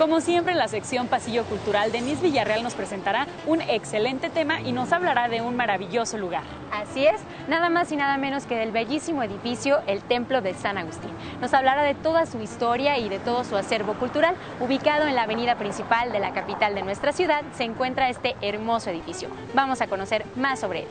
Como siempre, la sección Pasillo Cultural de Miss Villarreal nos presentará un excelente tema y nos hablará de un maravilloso lugar. Así es, nada más y nada menos que del bellísimo edificio El Templo de San Agustín. Nos hablará de toda su historia y de todo su acervo cultural. Ubicado en la avenida principal de la capital de nuestra ciudad, se encuentra este hermoso edificio. Vamos a conocer más sobre él.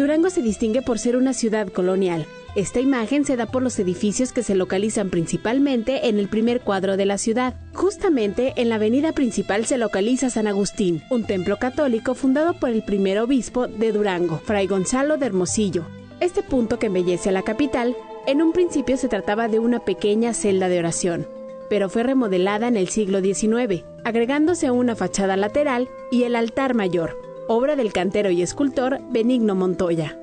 Durango se distingue por ser una ciudad colonial. Esta imagen se da por los edificios que se localizan principalmente en el primer cuadro de la ciudad. Justamente en la avenida principal se localiza San Agustín, un templo católico fundado por el primer obispo de Durango, Fray Gonzalo de Hermosillo. Este punto que embellece a la capital, en un principio se trataba de una pequeña celda de oración, pero fue remodelada en el siglo XIX, agregándose una fachada lateral y el altar mayor, obra del cantero y escultor Benigno Montoya.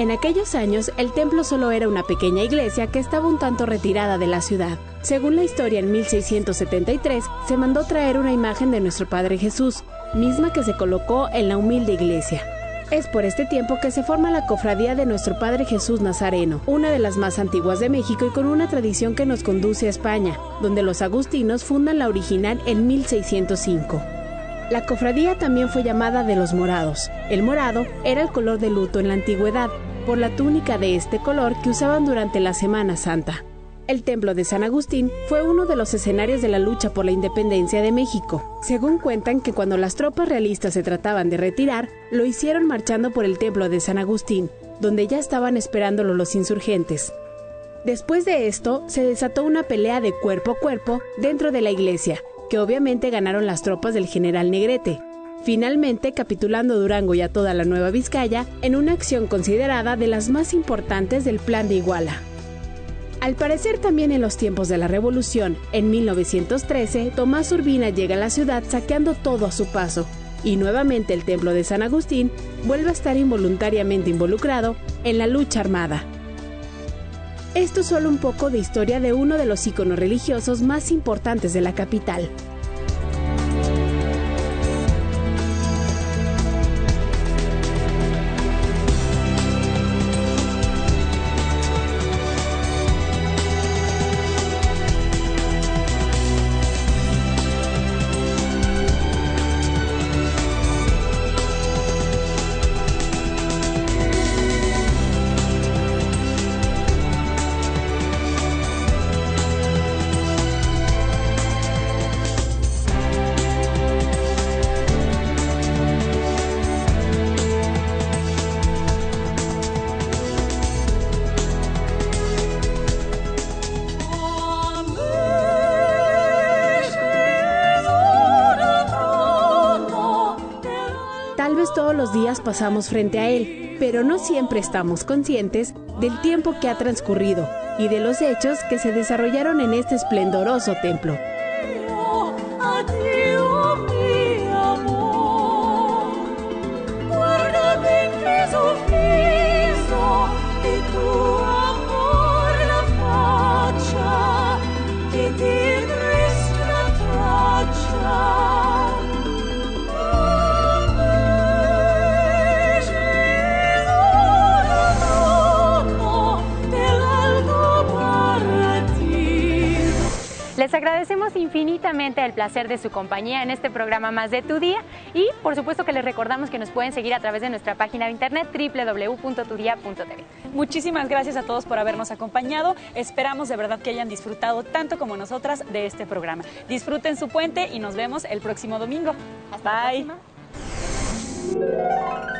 En aquellos años, el templo solo era una pequeña iglesia que estaba un tanto retirada de la ciudad. Según la historia, en 1673 se mandó traer una imagen de nuestro Padre Jesús, misma que se colocó en la humilde iglesia. Es por este tiempo que se forma la cofradía de nuestro Padre Jesús Nazareno, una de las más antiguas de México y con una tradición que nos conduce a España, donde los agustinos fundan la original en 1605. La cofradía también fue llamada de los morados. El morado era el color de luto en la antigüedad, por la túnica de este color que usaban durante la Semana Santa. El templo de San Agustín fue uno de los escenarios de la lucha por la independencia de México. Según cuentan que cuando las tropas realistas se trataban de retirar, lo hicieron marchando por el templo de San Agustín, donde ya estaban esperándolo los insurgentes. Después de esto, se desató una pelea de cuerpo a cuerpo dentro de la iglesia, que obviamente ganaron las tropas del general Negrete, finalmente capitulando Durango y a toda la Nueva Vizcaya en una acción considerada de las más importantes del Plan de Iguala. Al parecer también en los tiempos de la Revolución, en 1913, Tomás Urbina llega a la ciudad saqueando todo a su paso, y nuevamente el templo de San Agustín vuelve a estar involuntariamente involucrado en la lucha armada. Esto es solo un poco de historia de uno de los iconos religiosos más importantes de la capital, Todos los días pasamos frente a él, pero no siempre estamos conscientes del tiempo que ha transcurrido y de los hechos que se desarrollaron en este esplendoroso templo. Les agradecemos infinitamente el placer de su compañía en este programa Más de tu Día y por supuesto que les recordamos que nos pueden seguir a través de nuestra página de internet www.tudia.tv. Muchísimas gracias a todos por habernos acompañado. Esperamos de verdad que hayan disfrutado tanto como nosotras de este programa. Disfruten su puente y nos vemos el próximo domingo. Hasta Bye. la próxima.